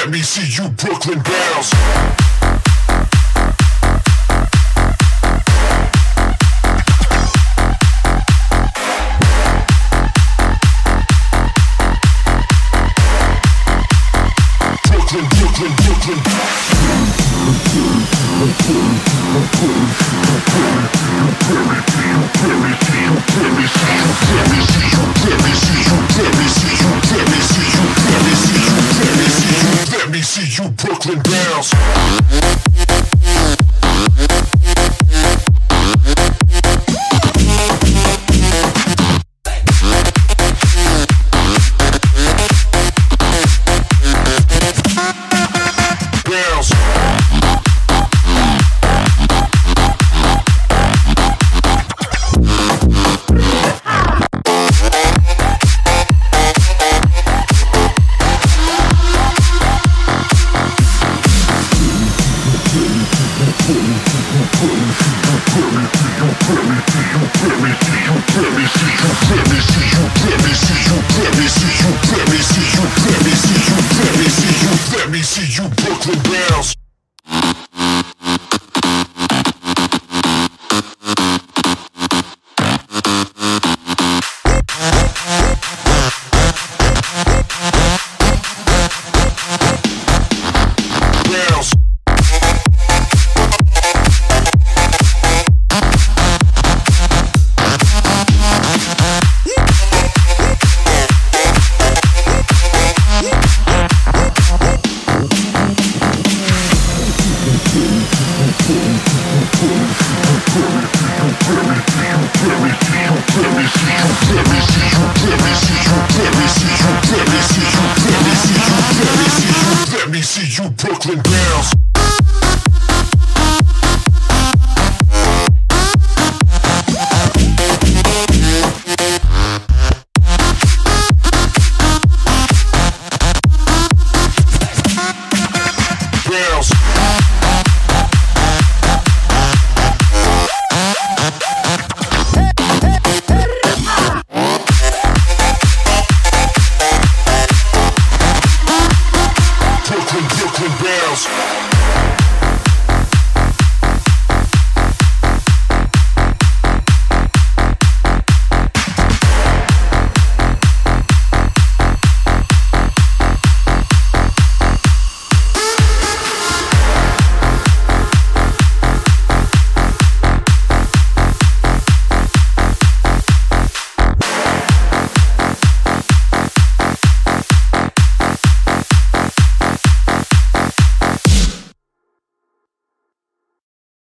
Let me see you Brooklyn bounce. Brooklyn, Brooklyn, Brooklyn. Let me see you Brooklyn bounce. Let me see you Brooklyn bounce. Bounce.